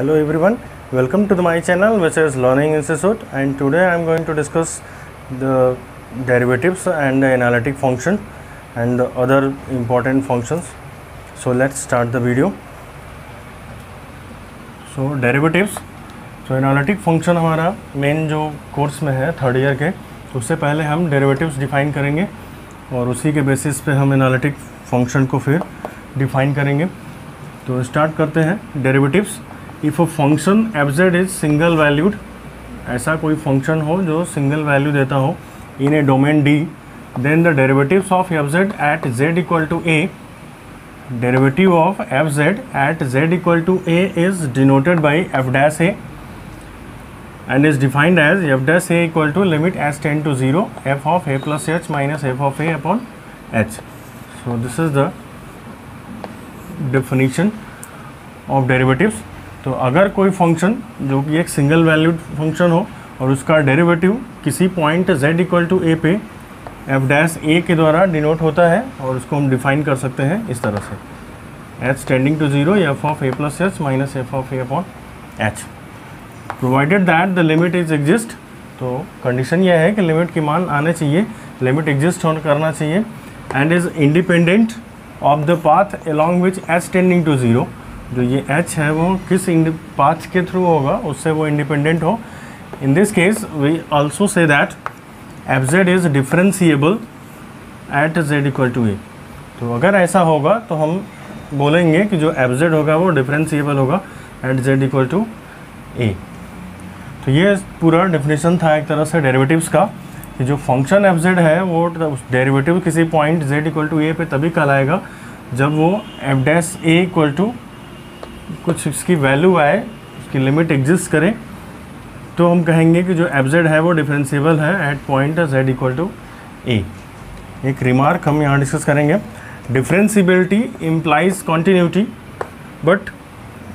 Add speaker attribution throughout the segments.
Speaker 1: Hello everyone, welcome to the, my channel which is Learning Institute and today I am going to discuss the derivatives and the analytic function and the other important functions. So let's start the video. So derivatives तो analytic function हमारा main जो course में है third year के तो उससे पहले हम डेरिवेटिव्स डिफाइन करेंगे और उसी के बेसिस पे हम एनालिटिक फ़ंक्शन को फिर डिफाइन करेंगे तो स्टार्ट करते हैं derivatives if a function f z is single valued ऐसा कोई फ़ंक्शन हो जो सिंगल वैल्यू देता हो in a domain D then the derivative of f z at z equal to a derivative of f z at z equal to a is denoted by f dash a and is defined as f dash a equal to limit S tend to zero f of a plus h minus f of a upon h so this is the definition of derivatives तो अगर कोई function जो कि एक single valued function हो और उसका derivative किसी point z equal to a पे एफ़ डैश ए के द्वारा डिनोट होता है और उसको हम डिफाइन कर सकते हैं इस तरह से। H tending to zero f of a plus h minus f of a upon h provided that the limit is exist तो कंडीशन यह है कि लिमिट की मान आने चाहिए लिमिट एग्जिस्ट होना करना चाहिए and is independent of the path along which h tending to zero जो ये एच है वो किस पाथ के थ्रू होगा, उससे वो इंडिपेंडेंट हो। In this case we also see that f z is differentiable at z equal to a तो अगर ऐसा होगा तो हम बोलेंगे कि जो जेड होगा वो डिफ्रेंसीबल होगा at z equal to a तो ये पूरा डेफिनेशन था एक तरह से डेरिवेटिव्स का, कि जो फ़ंक्शन एफ़ जेड है, वो डेरिवेटिव किसी point z equal to a पे तभी कहलाएगा जब वो f dash a equal to कुछ इसकी वैल्यू आए उसकी लिमिट एग्जिस्ट करें तो हम कहेंगे कि जो एफ़ जेड है वो डिफरेंशियबल है at point z equal to a एक रिमार्क हम यहाँ डिस्कस करेंगे। Differentiability implies continuity but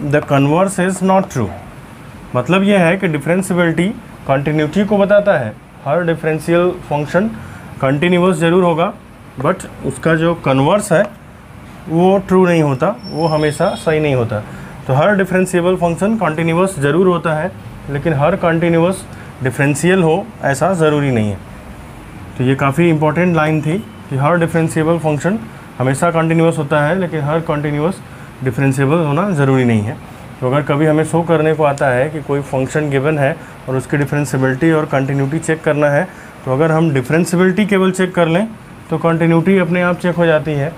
Speaker 1: the converse is not true मतलब यह है कि डिफरेंशिबिलिटी कॉन्टीन्यूटी को बताता है। हर डिफरेंशियल फ़ंक्शन कंटिन्यूस ज़रूर होगा बट उसका जो कन्वर्स है, वो ट्रू नहीं होता, वो हमेशा सही नहीं होता। तो हर डिफरेंशियबल फ़ंक्शन कॉन्टीन्यूस ज़रूर होता है, लेकिन हर कंटिन्यूस डिफरेंशियल हो, ऐसा ज़रूरी नहीं है। तो ये काफ़ी इंपॉर्टेंट लाइन थी कि हर डिफरेंशियबल फ़ंक्शन हमेशा कंटिन्यूस होता है, लेकिन हर कंटिन्यूस डिफरेंशियबल होना ज़रूरी नहीं है। तो अगर कभी हमें शो करने को आता है कि कोई फ़ंक्शन गिवन है और उसकी डिफरेंशियबिलिटी और कंटिन्यूटी चेक करना है तो अगर हम डिफरेंशियबिलिटी केवल चेक कर लें तो कंटिन्यूटी अपने आप चेक हो जाती है।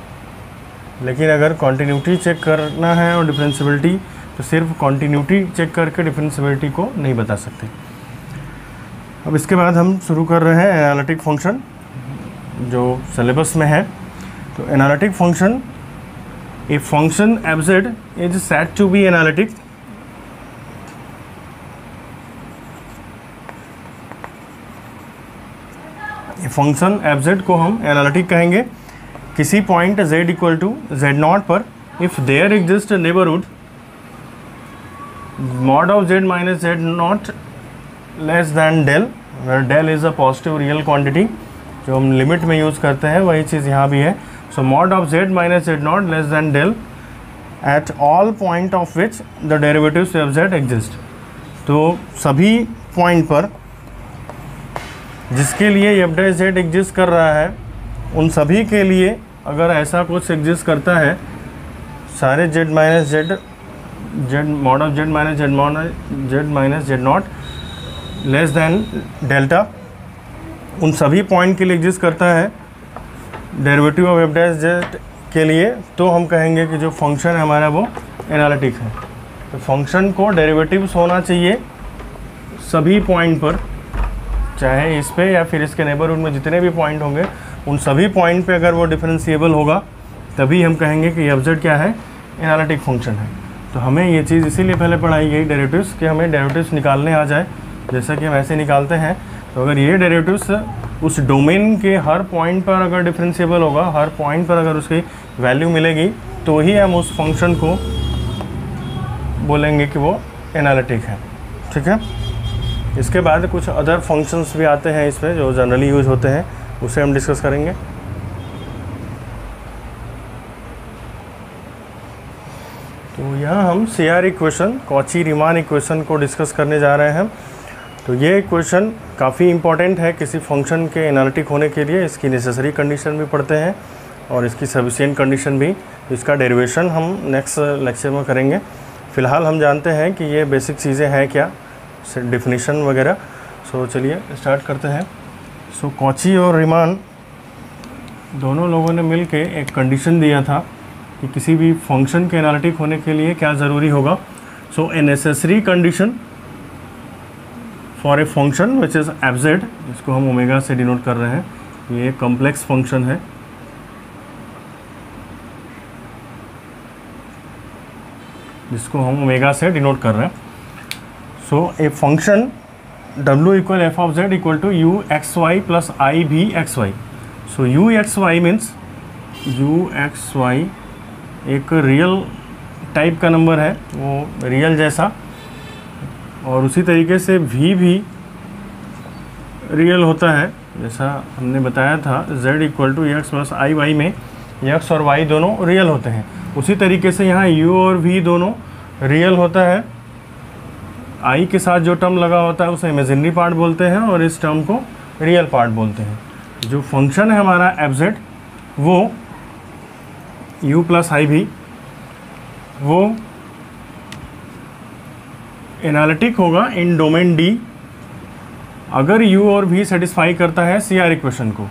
Speaker 1: लेकिन अगर कॉन्टीन्यूटी चेक करना है और डिफरेंशियबिलिटी तो सिर्फ़ कॉन्टीन्यूटी चेक करके डिफरेंशियबिलिटी को नहीं बता सकते। अब इसके बाद हम शुरू कर रहे हैं एनालिटिक फ़ंक्शन जो सिलेबस में है। तो analytic function a function f z is set to be analytic function f z को हम एनालिटिक कहेंगे। किसी point z equal to z not पर if there exist neighbourhood mod of z z not less than del, where del is a positive real quantity, जो हम limit में use करते हैं, वही चीज़ यहाँ भी है। So mod of z minus z not less than del at all point of which the derivative of z exist तो सभी पॉइंट पर जिसके लिए एफ़ डे जेड एग्जिस्ट कर रहा है, उन सभी के लिए अगर ऐसा कुछ एग्जिस्ट करता है, सारे z minus z z mod of z minus z mod z minus z not less than delta उन सभी पॉइंट के लिए एग्जिस्ट करता है derivative of f dash z के लिए तो हम कहेंगे कि जो फ़ंक्शन है हमारा वो एनालिटिक है। तो फ़ंक्शन को डेरिवेटिव्स होना चाहिए सभी पॉइंट पर, चाहे इस पे या फिर इसके नेबरहुड में जितने भी पॉइंट होंगे उन सभी पॉइंट पे अगर वो डिफरेंशिएबल होगा, तभी हम कहेंगे कि एफ़ जेड क्या है? एनालिटिक फ़ंक्शन है। तो हमें ये चीज़ इसीलिए पहले पढ़ाई गई डेरिवेटिव्स कि हमें डेरिवेटिव्स निकालने आ जाए। जैसा कि हम ऐसे निकालते हैं। तो अगर ये डेरिवेटिव्स उस डोमेन के हर पॉइंट पर अगर डिफरेंशिएबल होगा, हर पॉइंट पर अगर उसकी वैल्यू मिलेगी तो ही हम उस फ़ंक्शन को बोलेंगे कि वो एनालिटिक है। ठीक है? इसके बाद कुछ अदर फ़ंक्शंस भी आते हैं इस पर जो जनरली यूज़ होते हैं। उसे हम डिस्कस करेंगे। तो यहाँ हम C R equation Cauchy Riemann equation को डिस्कस करने जा रहे हैं तो ये इक्वेशन काफ़ी इंपॉर्टेंट है किसी फ़ंक्शन के एनालिटिक होने के लिए, इसकी नेसेसरी कंडीशन भी पढ़ते हैं और इसकी सफिशियंट कंडीशन भी। इसका डेरिवेशन हम नेक्स्ट लेक्चर में करेंगे। फ़िलहाल हम जानते हैं कि ये बेसिक चीज़ें हैं क्या डिफिनीशन वगैरह। सो चलिए स्टार्ट करते हैं। सो कॉची और रिमान दोनों लोगों ने मिल के एक कंडीशन दिया था कि किसी भी फ़ंक्शन के एनालिटिक होने के लिए क्या ज़रूरी होगा। So a necessary condition for a function which is f z इसको हम ओमेगा से डिनोट कर रहे हैं, ये एक कॉम्प्लेक्स फ़ंक्शन है। जिसको हम ओमेगा से डिनोट कर रहे हैं। So a function W equal f of z equal to u x y plus i v x y so u x y means u x y एक रियल टाइप का number है, वो real जैसा। और उसी तरीके से वी भी रियल होता है, जैसा हमने बताया था, z equal to x plus i y में x और y दोनों रियल होते हैं। उसी तरीके से यहाँ u और v दोनों रियल होता है। I के साथ जो टर्म लगा होता है, उसे इमेजिनरी पार्ट बोलते हैं और इस टर्म को रियल पार्ट बोलते हैं। जो फ़ंक्शन है हमारा एफ़ जेड वो यू प्लस आई भी, वो एनालिटिक होगा इन डोमेन डी अगर u और v सेटिस्फाई करता है सी आर इक्वेशन को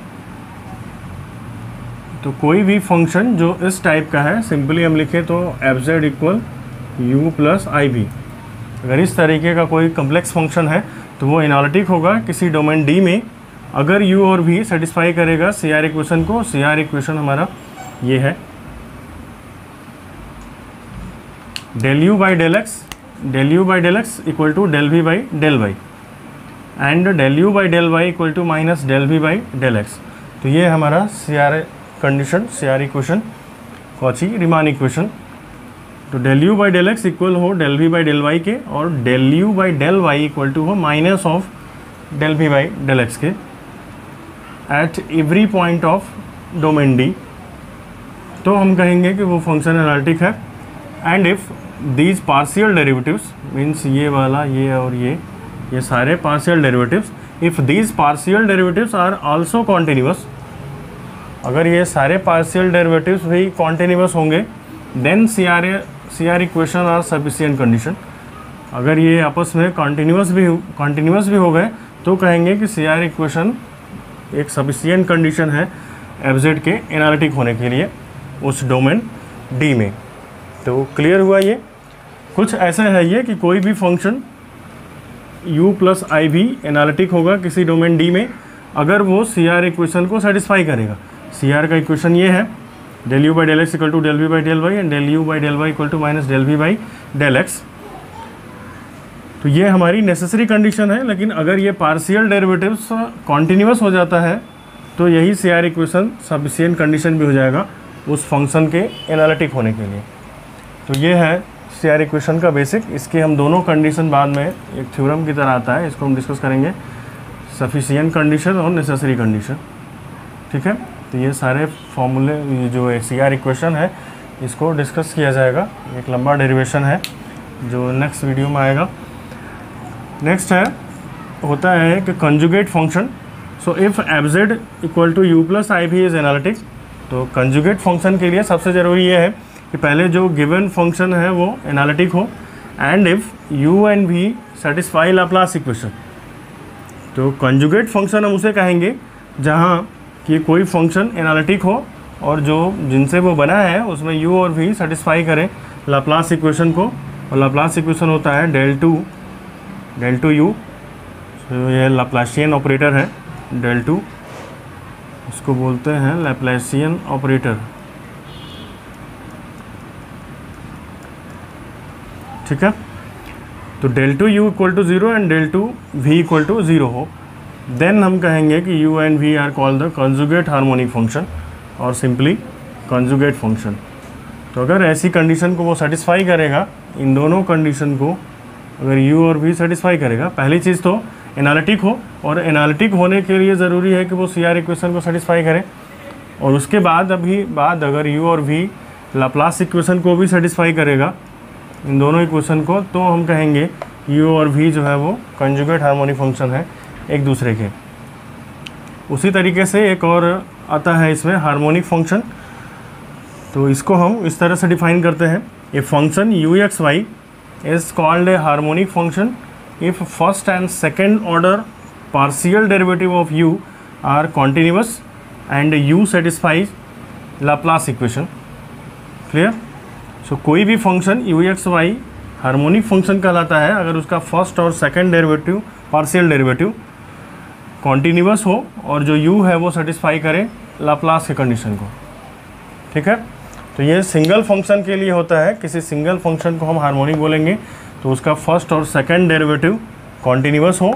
Speaker 1: तो कोई भी फ़ंक्शन जो इस टाइप का है सिंपली हम लिखें तो f z equal u plus i v. अगर इस तरीके का कोई कम्प्लेक्स फ़ंक्शन है तो वो एनालिटिक होगा किसी डोमेन डी में। अगर यू और v सेटिस्फाई करेगा सी आर इक्वेशन को सी आर इक्वेशन हमारा ये है। Del u by del x del u by del x equal to del v by del y and del u by del y equal to minus del v by del x तो ये हमारा C R condition C R equation Cauchy Riemann equation तो del u by del x equal हो del v by del y के, और del u by del y equal to हो minus of del V by del X के at every point of domain D तो हम कहेंगे कि वो फ़ंक्शन एनालिटिक है। And if these partial derivatives means ये वाला, ये और ये ये सारे partial derivatives if these partial derivatives are also continuous अगर ये सारे पार्शियल डेरिवेटिव्स भी कॉन्टीन्यूस होंगे then C R C R equation are sufficient condition अगर ये आपस में कॉन्टीन्यूस भी कॉन्टीन्यूस भी हो गए तो कहेंगे कि सी आर इक्वेशन एक सफिशियंट कंडीशन है एफ़ जेड के एनालिटिक होने के लिए उस डोमेन डी में। तो क्लियर हुआ ये? कुछ ऐसा है ये कि कोई भी फ़ंक्शन u प्लस आई भी एनालिटिक होगा किसी डोमेन डी में, अगर वो सी आर इक्वेशन को सेटिस्फाई करेगा। सी आर का इक्वेशन ये है del U by del X equal to del V by del Y and del U by del Y equal to minus del V by del X तो ये हमारी necessary condition है, लेकिन अगर ये पार्शियल डेरिवेटिव्स कॉन्टीन्यूस हो जाता है तो यही C R equation sufficient condition भी हो जाएगा उस फ़ंक्शन के एनालिटिक होने के लिए। तो ये है सी आर इक्वेशन का बेसिक इसके हम दोनों कंडीशन बाद में एक थ्योरम की तरह आता है, इसको हम डिस्कस करेंगे। सफिशियंट कंडीशन और नेसेसरी कंडीशन ठीक है? तो ये सारे फॉर्मूले जो सी आर इक्वेशन है, इसको डिस्कस किया जाएगा। एक लंबा डेरिवेशन है, जो नेक्स्ट वीडियो में आएगा। नेक्स्ट है, होता है कि conjugate function so if F Z equal to U plus I भी इज़ एनालिटिक तो कंजुगेट फ़ंक्शन के लिए सबसे ज़रूरी ये है कि पहले जो गिवन फ़ंक्शन है वो एनालिटिक हो। And if U and V satisfy Laplace equation तो कंजुगेट फ़ंक्शन हम उसे कहेंगे, जहाँ कि कोई फ़ंक्शन एनालिटिक हो और जो जिनसे वो बना है, उसमें यू और वी सेटिस्फाई करें लाप्लास इक्वेशन को। और लाप्लास इक्वेशन होता है del two del two U तो ये लाप्लाशियन ऑपरेटर है डेल टू इसको बोलते हैं लैप्लाशियन ऑपरेटर ठीक है? तो del two U equal to zero and del two V equal to zero हो। देन हम कहेंगे कि U and V are call the conjugate harmonic function और सिंपली कंजुगेट फ़ंक्शन तो अगर ऐसी कंडीशन को वो सेटिस्फाई करेगा, इन दोनों कंडीशन को अगर यू और वी सेटिस्फाई करेगा, पहली चीज़ तो एनालिटिक हो और एनालिटिक होने के लिए ज़रूरी है कि वो सी आर इक्वेशन को सेटिस्फाई करे। और उसके बाद अभी, बाद अगर यू और वी लाप्लास इक्वेशन को भी सेटिस्फाई करेगा, इन दोनों इक्वेशन को तो हम कहेंगे यू और वी जो है वो कंजुगेट हार्मोनिक फ़ंक्शन है। एक दूसरे के। उसी तरीके से एक और आता है इसमें हार्मोनिक फ़ंक्शन तो इसको हम इस तरह से डिफाइन करते हैं। A function U X Y is called a harmonic function if first and second order partial derivative of U are continuous and U satisfies Laplace equation clear so कोई भी function U X Y harmonic function कहलाता है अगर उसका first और second derivative partial derivative continuous हो और जो यू है वो सेटिस्फाई करे लाप्लास के कंडीशन को। ठीक है? तो ये सिंगल फ़ंक्शन के लिए होता है। किसी सिंगल फ़ंक्शन को हम हार्मोनिक बोलेंगे तो उसका फ़र्स्ट और सेकेंड डेरिवेटिव कॉन्टीन्यूस हो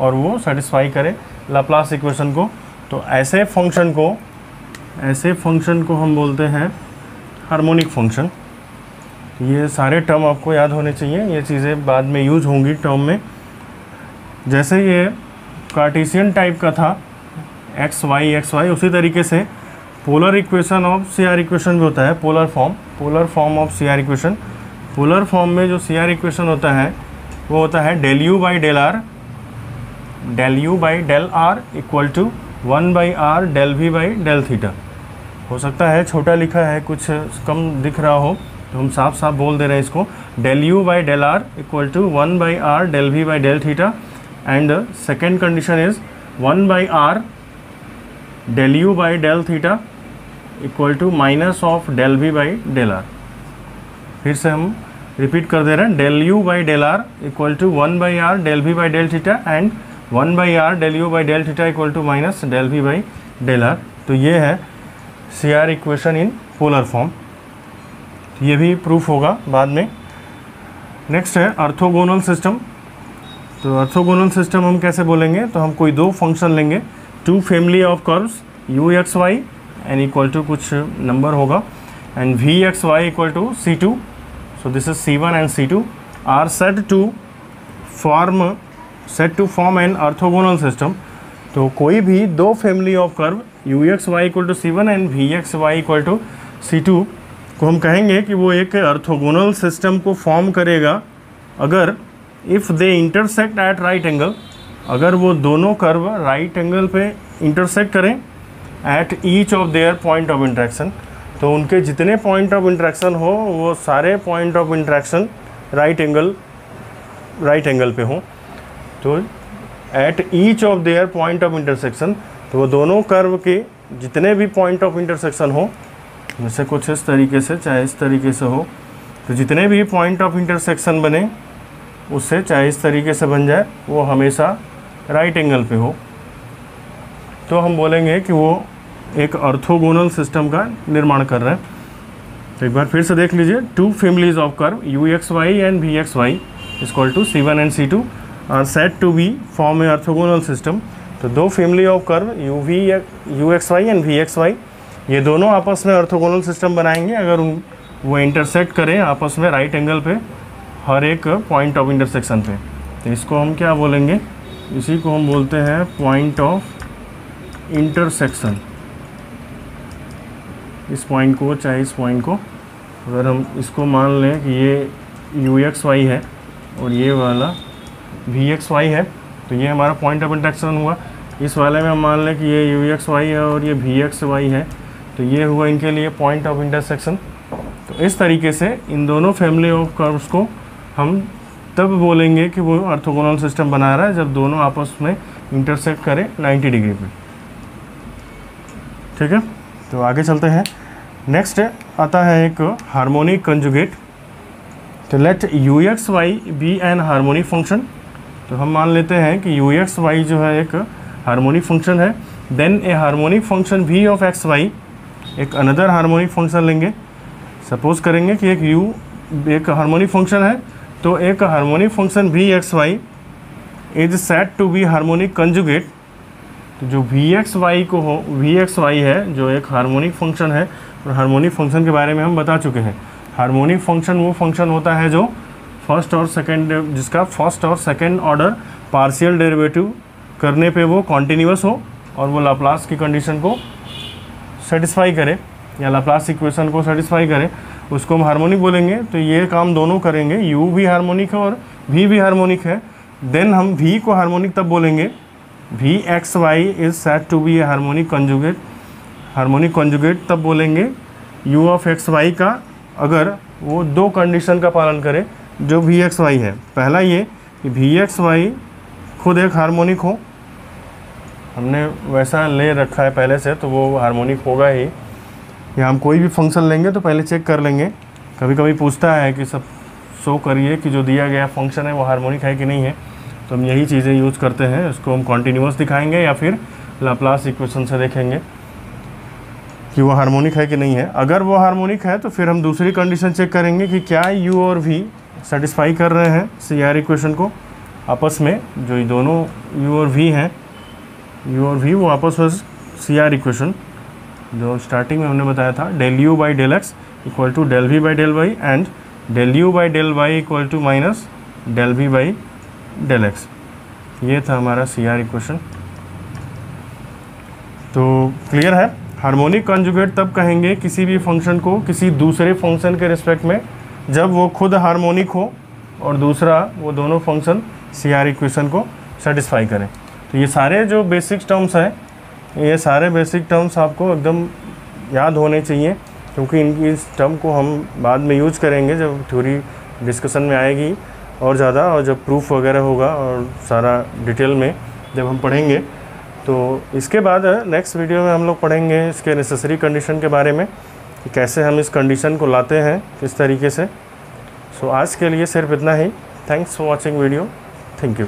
Speaker 1: और वो सेटिस्फाई करे लाप्लास इक्वेशन को। तो ऐसे फ़ंक्शन को, ऐसे फ़ंक्शन को हम बोलते हैं हार्मोनिक फ़ंक्शन ये सारे टर्म आपको याद होने चाहिए। ये चीज़ें बाद में यूज़ होंगी टर्म में। जैसे ये कार्टेशियन टाइप का था। एक्स वाई एक्स वाई उसी तरीके से polar equation of C R equation भी होता है polar form polar form of C R equation polar form में जो सी आर इक्वेशन होता है, वो होता है del U by del R del U by del R equal to one by R del V by del theta हो सकता है छोटा लिखा है, कुछ कम दिख रहा हो तो हम साफ़ साफ़ बोल दे रहे हैं इसको। Del U by del R equal to one by R del V by del theta and second condition is one by R del U by del theta equal to minus of del V by del R फिर से हम repeat कर दे रहे हैं del U by del R equal to one by R del V by del theta and one by R del U by del theta equal to minus del V by del R तो ये है C R equation in polar form ये भी proof होगा बाद में। Next है orthogonal system तो अर्थोगोनल सिस्टम हम कैसे बोलेंगे? तो हम कोई दो फ़ंक्शन लेंगे। Two family of curves U X Y an equal to कुछ नंबर होगा। And V X Y equal to C two so this is C one and C two are said to form said to form an orthogonal system तो कोई भी दो family of curve U X Y equal to C one and V X Y equal to C two को हम कहेंगे कि वो एक अर्थोगोनल सिस्टम को फॉर्म करेगा। अगर if they intersect at right angle अगर वो दोनों कर्व राइट एंगल पे इंटरसेक्ट करें at each of their point of interaction तो उनके जितने पॉइंट ऑफ़ इंट्रैक्शन हो, वो सारे point of interaction right angle right angle पे हों। तो at each of their point of intersection तो वो दोनों कर्व के जितने भी पॉइंट ऑफ़ इंटरसेक्शन हो जैसे कुछ इस तरीके से, चाहे इस तरीके से हो तो जितने भी पॉइंट ऑफ़ इंटरसेक्शन बने उससे चाहे इस तरीके से बन जाए, वो हमेशा राइट एंगल पे हो। तो हम बोलेंगे कि वो एक अर्थोगोनल सिस्टम का निर्माण कर रहे हैं। तो एक बार फिर से देख लीजिए two families of curve U X Y and V X Y equal to C one and C two are set to be form a orthogonal system तो दो family of curve U V U X Y and V X Y ये दोनों आपस में orthogonal system बनाएँगे। अगर वो intersect करें आपस में राइट एंगल पे हर एक पॉइंट ऑफ़ इंटरसेक्शन पे। तो इसको हम क्या बोलेंगे? इसी को हम बोलते हैं पॉइंट ऑफ़ इंटरसेक्शन इस पॉइंट को, चाहे इस पॉइंट को, अगर हम इसको मान लें कि ये यू एक्स वाई है और ये वाला वी एक्स वाई है तो ये हमारा पॉइंट ऑफ़ इंटरेक्शन हुआ। इस वाले में हम मान लें कि ये यू एक्स वाई है और ये वी एक्स वाई है तो ये हुआ इनके लिए पॉइंट ऑफ़ इंटरसेक्शन तो इस तरीके से इन दोनों फैमिली ऑफ़ कर्व्स को हम तब बोलेंगे कि वो अर्थोगोनल सिस्टम बना रहा है जब दोनों आपस में इंटरसेक्ट करें 90 डिग्री पे। ठीक है? तो आगे चलते हैं। नेक्स्ट आता है एक हार्मोनिक कंजुगेट तो let U X Y be an harmonic function तो हम मान लेते हैं कि यू एक्स वाई जो है एक हार्मोनिक फ़ंक्शन है। Then a harmonic function V of X Y एक अनदर हार्मोनिक फ़ंक्शन लेंगे। सपोज़ करेंगे कि एक यू एक हार्मोनिक फ़ंक्शन है। तो एक harmonic function V X Y is set to be harmonic conjugate तो जो वी एक्स वाई को हो वी एक्स वाई है, जो एक हार्मोनिक फ़ंक्शन है, और हार्मोनिक फ़ंक्शन के बारे में हम बता चुके हैं। हार्मोनिक फ़ंक्शन वो फ़ंक्शन होता है जो फ़र्स्ट और सेकेंड जिसका फ़र्स्ट और सेकेंड ऑर्डर पार्शियल डेरिवेटिव करने पे वो कॉन्टीन्यूस हो, और वो लाप्लास की कंडीशन को सेटिस्फाई करे, या लाप्लास इक्वेशन को सेटिस्फाई करे। उसको हम हार्मोनिक बोलेंगे तो ये काम दोनों करेंगे। यू भी हार्मोनिक है और वी भी हार्मोनिक है। देन हम वी को हार्मोनिक तब बोलेंगे। V X Y is set to be a harmonic conjugate harmonic conjugate तब बोलेंगे। यू ऑफ़ एक्स वाई का अगर वो दो कंडीशन का पालन करे, जो वी एक्स वाई है। पहला ये कि वी एक्स वाई खुद एक हार्मोनिक हो। हमने वैसा ले रखा है पहले से तो वो हार्मोनिक होगा ही। या हम कोई भी फ़ंक्शन लेंगे तो पहले चेक कर लेंगे। कभी कभी पूछता है कि सब शो करिए कि जो दिया गया फ़ंक्शन है वो हार्मोनिक है कि नहीं है। तो हम यही चीज़ें यूज़ करते हैं इसको हम कॉन्टीन्यूस दिखाएँगे या फिर लाप्लास इक्वेशन से देखेंगे कि वो हार्मोनिक है कि नहीं है। अगर वो हार्मोनिक है तो फिर हम दूसरी कंडीशन चेक करेंगे कि क्या यू और वी सेटिस्फाई कर रहे हैं सी आर इक्वेशन को आपस में। जो ये दोनों यू और वी हैं यू और वी वो आपस में सी आर इक्वेशन जो स्टार्टिंग में हमने बताया था del U by del X equal to del V by del Y and del U by del Y equal to minus del V by del X ये था हमारा सी आर इक्वेशन तो clear है? Harmonic conjugate तब कहेंगे किसी भी function को किसी दूसरे फ़ंक्शन के रिस्पेक्ट में, जब वो खुद हार्मोनिक हो और दूसरा वो दोनों फ़ंक्शन सी आर इक्वेशन को सेटिस्फाई करें। तो ये सारे जो बेसिक टर्म्स हैं ये सारे बेसिक टर्म्स आपको एकदम याद होने चाहिए क्योंकि इनकी इस टर्म को हम बाद में यूज़ करेंगे जब थ्योरी डिस्कशन में आएगी और ज़्यादा और जब प्रूफ वगैरह होगा और सारा डिटेल में जब हम पढ़ेंगे। तो इसके बाद नेक्स्ट वीडियो में हम लोग पढ़ेंगे इसके नेसेसरी कंडीशन के बारे में कि कैसे हम इस कंडीशन को लाते हैं किस तरीके से। सो so, आज के लिए सिर्फ़ इतना ही। Thanks for watching video thank you